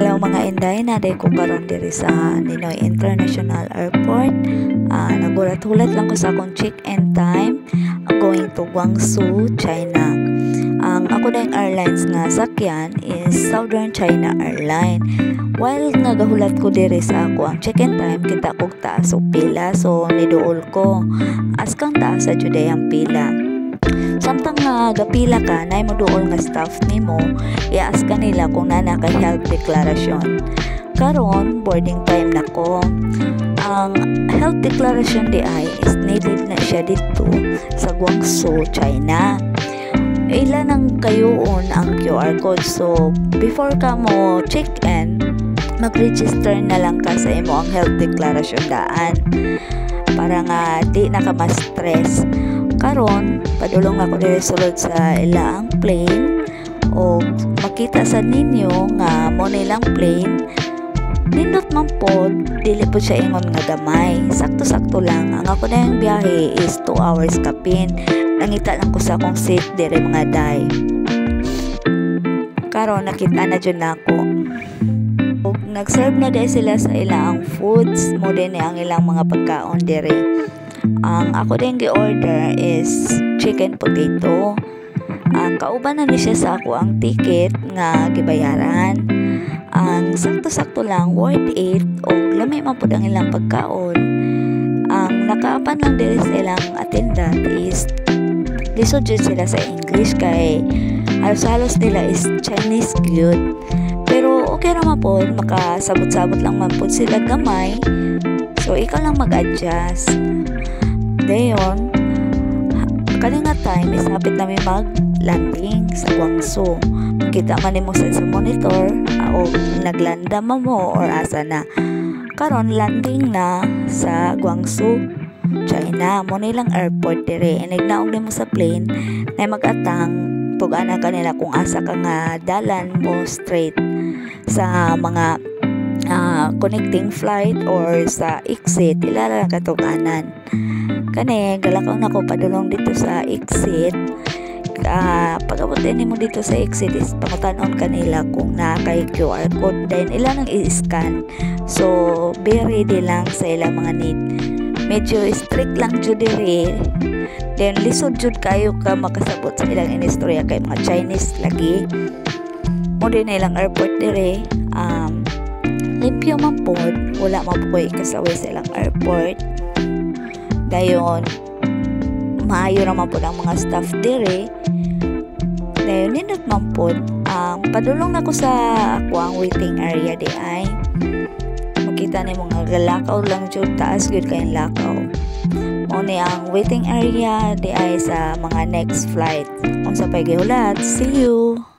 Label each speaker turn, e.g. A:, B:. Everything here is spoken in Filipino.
A: Hello mga Inday, naday ko karon diri sa Ninoy International Airport. Uh, Nagulat-hulat lang ko sa akong check-in time going to Guangzhou, China. Ang ako dayong airlines nga sakyan is Southern China Airline. While nagahulat ko diri sa ako ang check-in time, kita kog taas og pila so niduol ko. As kang taas sa Judayang pila samtang nga gapila ka na mo nga staff nimo i-ask kanila kung nana kay health declaration. Karon boarding time na ko ang health declaration di ay is needed na siya dito sa Guangzhou, China. Ilan ang kayoon ang QR code. So before ka mo check in mag-register na lang ka sa imo ang health declaration daan. Para nga di na ka ma-stress karon padulong ako diri sulod sa ilaang plane o makita sa ninyo nga mo nilang plane. Nindot man po dili po siya ingon nga gamay. Sakto-sakto lang. Ang ako na yung biyahe is 2 hours kapin nangita lang ko sa akong seat dire mga day. Karon nakita na dyan ako. Nag-serve na dahil sila sa ilang foods. Mo din ang ilang mga pagkaon dire ang ako din gi-order is chicken potato. Ang kauban na ni siya sa ako ang ticket nga gibayaran. Ang sakto-sakto lang worth it o lami man pud ang ilang pagkaon. Ang nakaapan lang diri sa ilang attendant is lisod jud sila sa English kay halos-halos nila is Chinese good. Pero okay naman po, makasabot-sabot lang man po sila gamay. So, ikaw lang mag-adjust. Dayon, kalinga time is hapit namin mag-landing sa Guangzhou. Kita man mo sa, monitor uh, o naglanda mo mo or asa na. Karon landing na sa Guangzhou, China. Mo nilang airport dire. Inignaog mo sa plane na mag-atang tugana kanila kung asa ka nga dalan mo straight sa mga uh, connecting flight or sa exit ilala katuganan kani galakaw na ko padulong dito sa exit. Uh, pag-abutin mo dito sa exit is pangutanon kanila kung na kay QR code then ilan ang i-scan? So be ready lang sa ilang mga need. Medyo strict lang jud diri. Then lisod jud kayo ka makasabot sa ilang inistorya kay mga Chinese lagi. Mo din ilang airport dire um, limpyo man po wala man po ikasaway sa ilang airport dayon maayo naman po ang mga staff dire dayon nindot man po um, padulong na ko sa ako ang waiting area di ay. Makita ni mga galakaw lang jud taas gud kay lakaw. Mo ni ang waiting area di ay sa mga next flight. Unsa pay gihulat see you